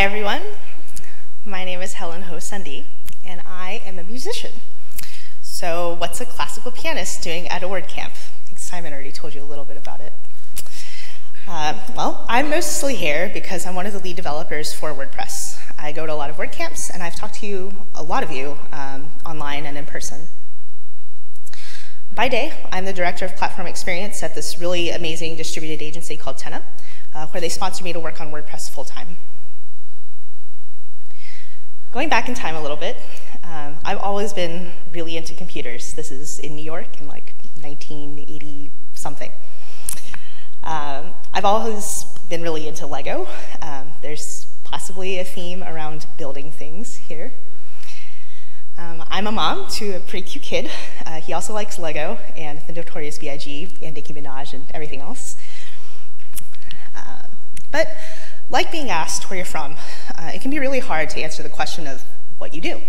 Hi, everyone. My name is Helen Hou-Sandí, and I am a musician. So, what's a classical pianist doing at a WordCamp? I think Simon already told you a little bit about it. Uh, well, I'm mostly here because I'm one of the lead developers for WordPress. I go to a lot of WordCamps, and I've talked to you, a lot of you, um, online and in person. By day, I'm the director of platform experience at this really amazing distributed agency called 10up, uh, where they sponsor me to work on WordPress full time. Going back in time a little bit, um, I've always been really into computers. This is in New York in like 1980 something. Um, I've always been really into Lego. Um, there's possibly a theme around building things here. Um, I'm a mom to a pretty cute kid. Uh, he also likes Lego and the Notorious B.I.G. and Nicki Minaj and everything else. Uh, but like being asked where you're from, uh, it can be really hard to answer the question of what you do.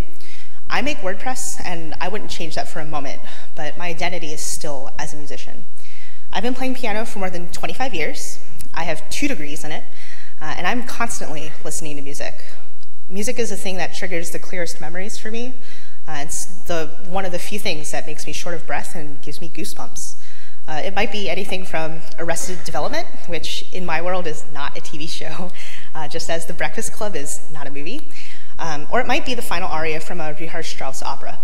I make WordPress, and I wouldn't change that for a moment, but my identity is still as a musician. I've been playing piano for more than 25 years. I have two degrees in it, uh, and I'm constantly listening to music. Music is the thing that triggers the clearest memories for me, uh, it's the, one of the few things that makes me short of breath and gives me goosebumps. Uh, it might be anything from Arrested Development, which in my world is not a TV show, uh, just as The Breakfast Club is not a movie. Um, or it might be the final aria from a Richard Strauss opera.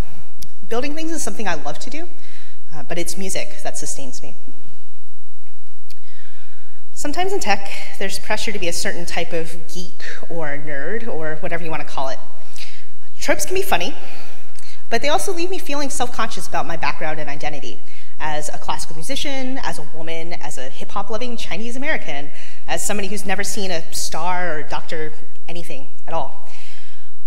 Building things is something I love to do, uh, but it's music that sustains me. Sometimes in tech, there's pressure to be a certain type of geek or nerd or whatever you want to call it. Tropes can be funny, but they also leave me feeling self-conscious about my background and identity as a classical musician, as a woman, as a hip-hop loving Chinese American, as somebody who's never seen a star or doctor anything at all.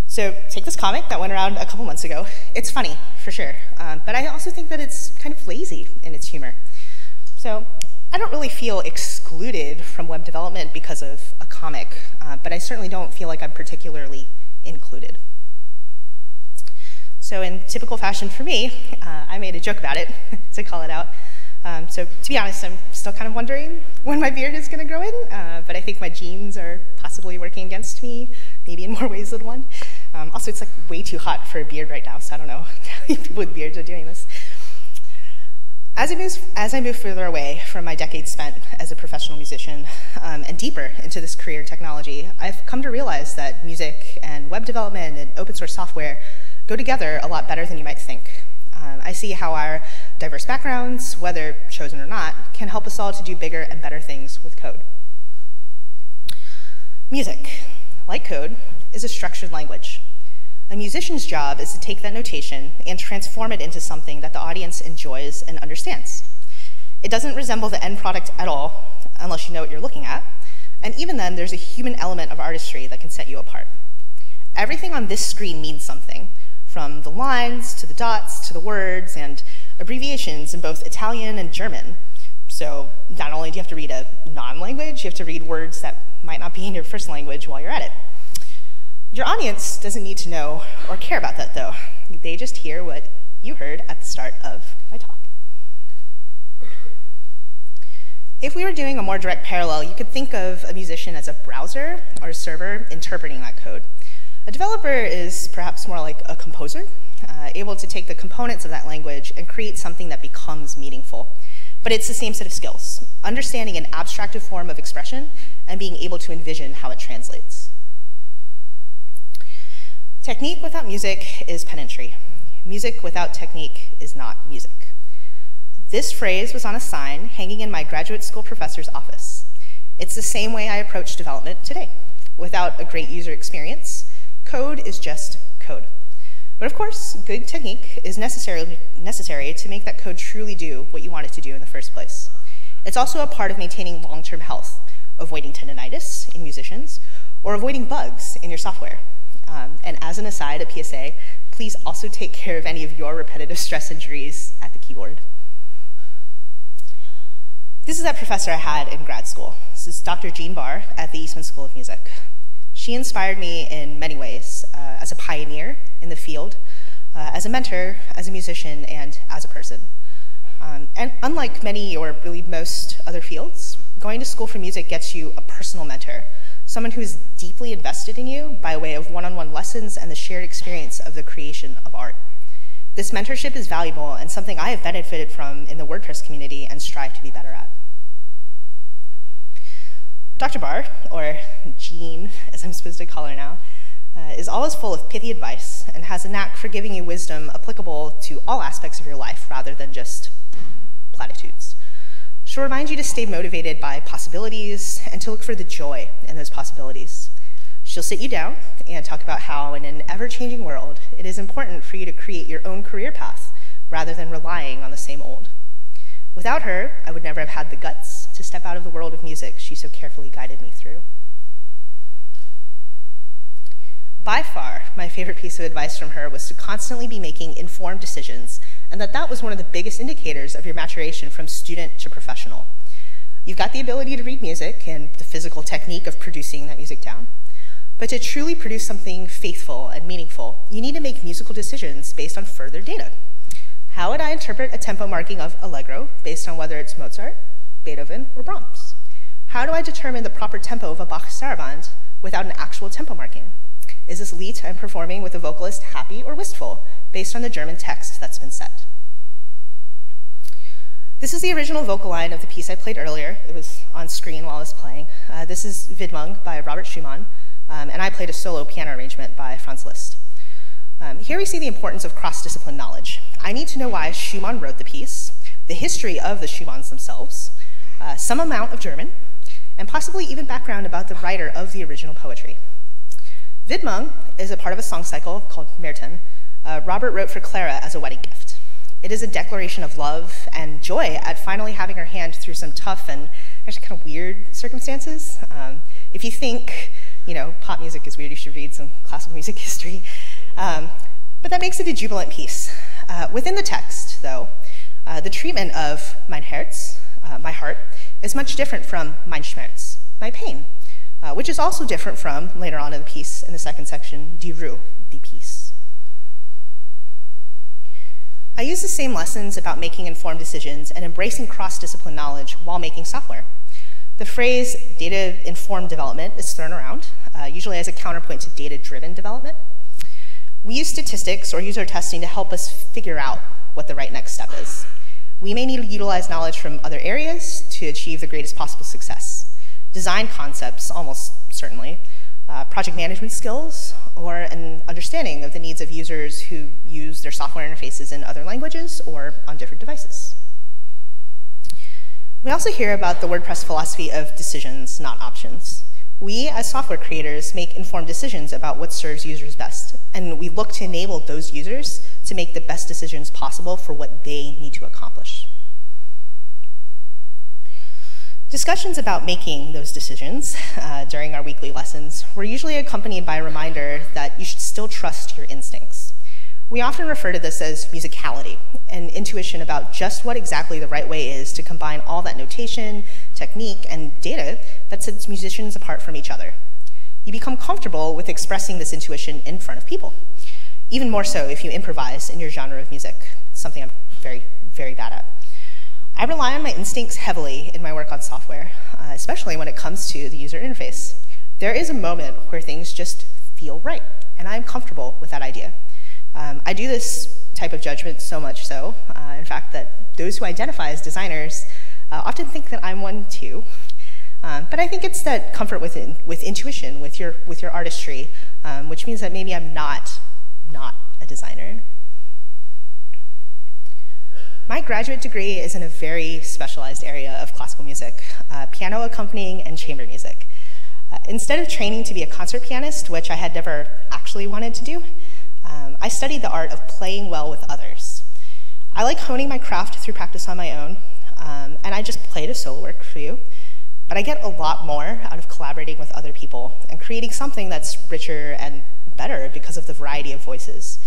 So take this comic that went around a couple months ago. It's funny, for sure, um, but I also think that it's kind of lazy in its humor. So I don't really feel excluded from web development because of a comic, uh, but I certainly don't feel like I'm particularly included. So in typical fashion for me, uh, I made a joke about it to call it out. Um, so to be honest, I'm still kind of wondering when my beard is going to grow in, uh, but I think my genes are possibly working against me, maybe in more ways than one. Um, also, it's like way too hot for a beard right now, so I don't know how people with beards are doing this. As I, move, as I move further away from my decades spent as a professional musician um, and deeper into this career in technology, I've come to realize that music and web development and open source software go together a lot better than you might think. Um, I see how our diverse backgrounds, whether chosen or not, can help us all to do bigger and better things with code. Music, like code, is a structured language. A musician's job is to take that notation and transform it into something that the audience enjoys and understands. It doesn't resemble the end product at all, unless you know what you're looking at, and even then, there's a human element of artistry that can set you apart. Everything on this screen means something, from the lines to the dots to the words and abbreviations in both Italian and German. So not only do you have to read a non-language, you have to read words that might not be in your first language while you're at it. Your audience doesn't need to know or care about that though. They just hear what you heard at the start of my talk. If we were doing a more direct parallel, you could think of a musician as a browser or a server interpreting that code. A developer is perhaps more like a composer, uh, able to take the components of that language and create something that becomes meaningful. But it's the same set of skills, understanding an abstractive form of expression and being able to envision how it translates. Technique without music is pedantry. Music without technique is not music. This phrase was on a sign hanging in my graduate school professor's office. It's the same way I approach development today. Without a great user experience, Code is just code. But of course, good technique is necessary, necessary to make that code truly do what you want it to do in the first place. It's also a part of maintaining long-term health, avoiding tendonitis in musicians, or avoiding bugs in your software. Um, and as an aside, a PSA, please also take care of any of your repetitive stress injuries at the keyboard. This is that professor I had in grad school. This is Dr. Jean Barr at the Eastman School of Music. She inspired me in many ways uh, as a pioneer in the field, uh, as a mentor, as a musician, and as a person. Um, and unlike many or really most other fields, going to school for music gets you a personal mentor, someone who is deeply invested in you by way of one-on-one -on -one lessons and the shared experience of the creation of art. This mentorship is valuable and something I have benefited from in the WordPress community and strive to be better at. Dr. Barr, or Jean, as I'm supposed to call her now, uh, is always full of pithy advice and has a knack for giving you wisdom applicable to all aspects of your life rather than just platitudes. She'll remind you to stay motivated by possibilities and to look for the joy in those possibilities. She'll sit you down and talk about how, in an ever changing world, it is important for you to create your own career path rather than relying on the same old. Without her, I would never have had the guts to step out of the world of music she so carefully guided me through. By far, my favorite piece of advice from her was to constantly be making informed decisions and that that was one of the biggest indicators of your maturation from student to professional. You've got the ability to read music and the physical technique of producing that music down. But to truly produce something faithful and meaningful, you need to make musical decisions based on further data. How would I interpret a tempo marking of Allegro based on whether it's Mozart, Beethoven, or Brahms? How do I determine the proper tempo of a Bach saraband without an actual tempo marking? Is this Lied I'm performing with a vocalist happy or wistful based on the German text that's been set? This is the original vocal line of the piece I played earlier. It was on screen while I was playing. Uh, this is Widmung by Robert Schumann, um, and I played a solo piano arrangement by Franz Liszt. Um, here we see the importance of cross-discipline knowledge. I need to know why Schumann wrote the piece, the history of the Schumanns themselves, uh, some amount of German, and possibly even background about the writer of the original poetry. Widmung is a part of a song cycle called Myrten. Uh, Robert wrote for Clara as a wedding gift. It is a declaration of love and joy at finally having her hand through some tough and actually kind of weird circumstances. Um, if you think, you know, pop music is weird, you should read some classical music history. Um, but that makes it a jubilant piece. Uh, within the text, though, uh, the treatment of mein Herz, uh, my heart, is much different from mein Schmerz, my pain, uh, which is also different from, later on in the piece, in the second section, die Ruhe, the peace. I use the same lessons about making informed decisions and embracing cross-discipline knowledge while making software. The phrase data-informed development is thrown around, uh, usually as a counterpoint to data-driven development. We use statistics or user testing to help us figure out what the right next step is. We may need to utilize knowledge from other areas to achieve the greatest possible success. Design concepts, almost certainly, uh, project management skills, or an understanding of the needs of users who use their software interfaces in other languages or on different devices. We also hear about the WordPress philosophy of decisions, not options. We, as software creators, make informed decisions about what serves users best, and we look to enable those users to make the best decisions possible for what they need to accomplish. Discussions about making those decisions uh, during our weekly lessons were usually accompanied by a reminder that you should still trust your instincts. We often refer to this as musicality, an intuition about just what exactly the right way is to combine all that notation, technique, and data that sets musicians apart from each other. You become comfortable with expressing this intuition in front of people, even more so if you improvise in your genre of music, something I'm very, very bad at. I rely on my instincts heavily in my work on software, uh, especially when it comes to the user interface. There is a moment where things just feel right, and I'm comfortable with that idea. Um, I do this type of judgment so much so, uh, in fact, that those who identify as designers uh, often think that I'm one too. Um, but I think it's that comfort with, with intuition, with your, with your artistry, um, which means that maybe I'm not, not a designer. My graduate degree is in a very specialized area of classical music, uh, piano accompanying and chamber music. Uh, instead of training to be a concert pianist, which I had never actually wanted to do, um, I studied the art of playing well with others. I like honing my craft through practice on my own, um, and I just played a solo work for you. But I get a lot more out of collaborating with other people and creating something that's richer and better because of the variety of voices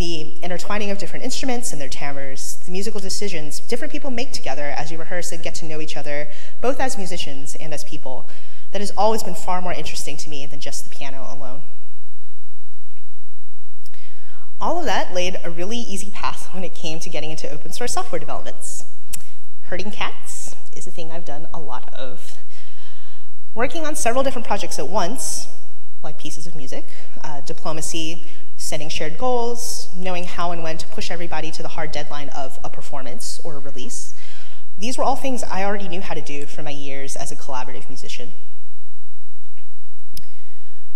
the intertwining of different instruments and their timbres, the musical decisions different people make together as you rehearse and get to know each other, both as musicians and as people, that has always been far more interesting to me than just the piano alone. All of that laid a really easy path when it came to getting into open source software developments. Herding cats is a thing I've done a lot of. Working on several different projects at once, like pieces of music, uh, diplomacy, setting shared goals, knowing how and when to push everybody to the hard deadline of a performance or a release. These were all things I already knew how to do from my years as a collaborative musician.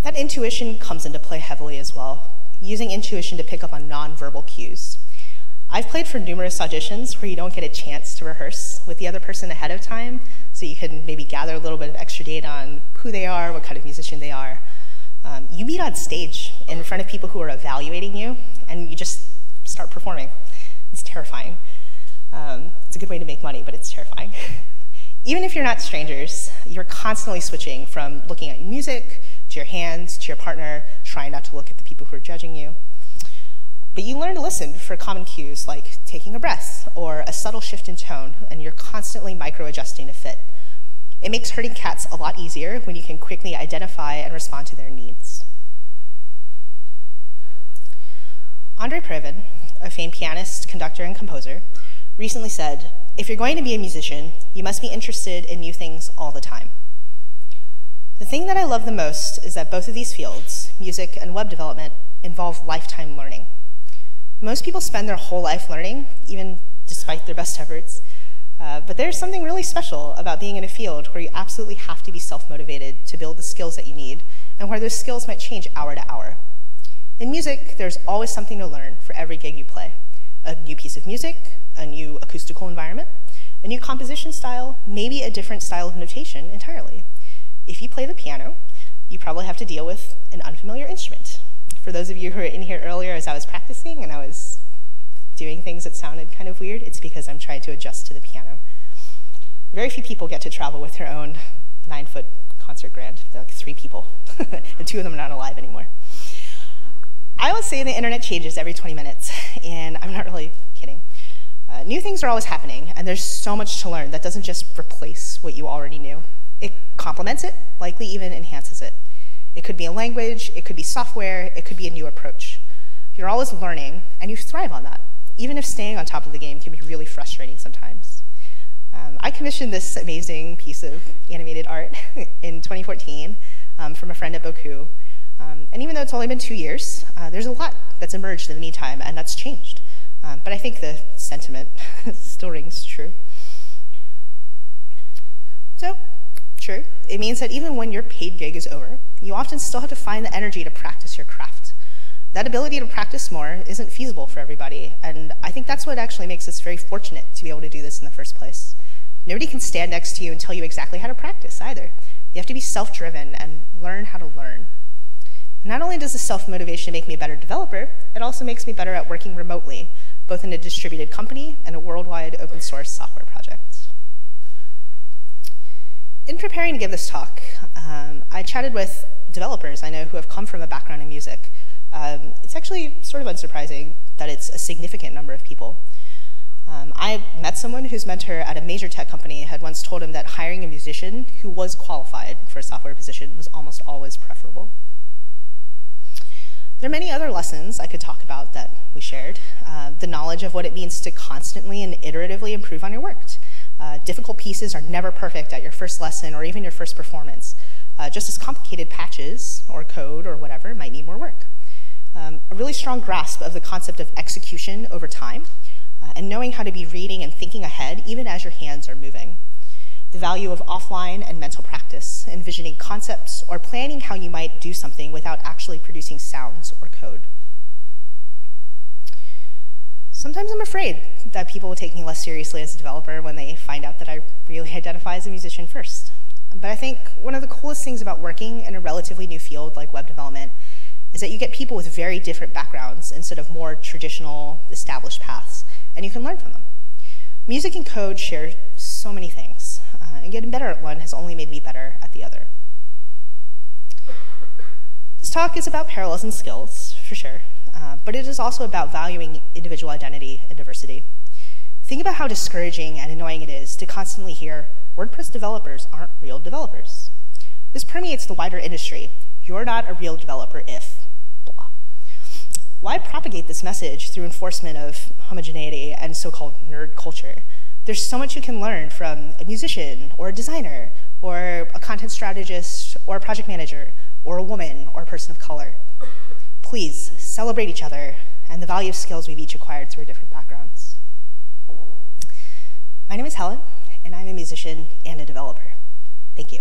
That intuition comes into play heavily as well, using intuition to pick up on nonverbal cues. I've played for numerous auditions where you don't get a chance to rehearse with the other person ahead of time, so you can maybe gather a little bit of extra data on who they are, what kind of musician they are. Um, you meet on stage in front of people who are evaluating you, and you just start performing. It's terrifying. Um, it's a good way to make money, but it's terrifying. Even if you're not strangers, you're constantly switching from looking at your music to your hands to your partner, trying not to look at the people who are judging you. But you learn to listen for common cues like taking a breath or a subtle shift in tone, and you're constantly micro adjusting to fit. It makes herding cats a lot easier when you can quickly identify and respond to their needs. Andre Previn, a famed pianist, conductor, and composer, recently said, if you're going to be a musician, you must be interested in new things all the time. The thing that I love the most is that both of these fields, music and web development, involve lifetime learning. Most people spend their whole life learning, even despite their best efforts. Uh, but there's something really special about being in a field where you absolutely have to be self-motivated to build the skills that you need, and where those skills might change hour to hour. In music, there's always something to learn for every gig you play. A new piece of music, a new acoustical environment, a new composition style, maybe a different style of notation entirely. If you play the piano, you probably have to deal with an unfamiliar instrument, for those of you who were in here earlier as I was practicing and I was doing things that sounded kind of weird, it's because I'm trying to adjust to the piano. Very few people get to travel with their own nine-foot concert grand. They're like three people, and two of them are not alive anymore. I would say the internet changes every 20 minutes, and I'm not really kidding. Uh, new things are always happening, and there's so much to learn that doesn't just replace what you already knew. It complements it, likely even enhances it. It could be a language, it could be software, it could be a new approach. You're always learning, and you thrive on that, even if staying on top of the game can be really frustrating sometimes. Um, I commissioned this amazing piece of animated art in 2014 um, from a friend at Boku. Um, and even though it's only been two years, uh, there's a lot that's emerged in the meantime, and that's changed. Um, but I think the sentiment still rings true. So, true, it means that even when your paid gig is over, you often still have to find the energy to practice your craft. That ability to practice more isn't feasible for everybody, and I think that's what actually makes us very fortunate to be able to do this in the first place. Nobody can stand next to you and tell you exactly how to practice either. You have to be self-driven and learn how to learn. not only does the self-motivation make me a better developer, it also makes me better at working remotely, both in a distributed company and a worldwide open source software project. In preparing to give this talk, um, I chatted with developers I know who have come from a background in music. Um, it's actually sort of unsurprising that it's a significant number of people. Um, I met someone whose mentor at a major tech company had once told him that hiring a musician who was qualified for a software position was almost always preferable. There are many other lessons I could talk about that we shared. Uh, the knowledge of what it means to constantly and iteratively improve on your work. Uh, difficult pieces are never perfect at your first lesson or even your first performance uh, just as complicated patches or code or whatever might need more work. Um, a really strong grasp of the concept of execution over time, uh, and knowing how to be reading and thinking ahead even as your hands are moving. The value of offline and mental practice, envisioning concepts or planning how you might do something without actually producing sounds or code. Sometimes I'm afraid that people will take me less seriously as a developer when they find out that I really identify as a musician first. But I think one of the coolest things about working in a relatively new field like web development is that you get people with very different backgrounds instead of more traditional, established paths, and you can learn from them. Music and code share so many things, uh, and getting better at one has only made me better at the other. This talk is about parallels and skills, for sure, uh, but it is also about valuing individual identity and diversity. Think about how discouraging and annoying it is to constantly hear, WordPress developers aren't real developers. This permeates the wider industry. You're not a real developer if. Why propagate this message through enforcement of homogeneity and so-called nerd culture? There's so much you can learn from a musician or a designer or a content strategist or a project manager or a woman or a person of color. Please celebrate each other and the value of skills we've each acquired through our different backgrounds. My name is Helen, and I'm a musician and a developer. Thank you.